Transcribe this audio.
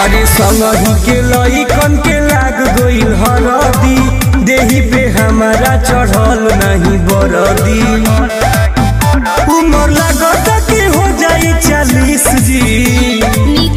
अरे संगी के लईकन के लाग गइल हरदी। देही पे हमारा चढ़ल नहीं बरदी। उमर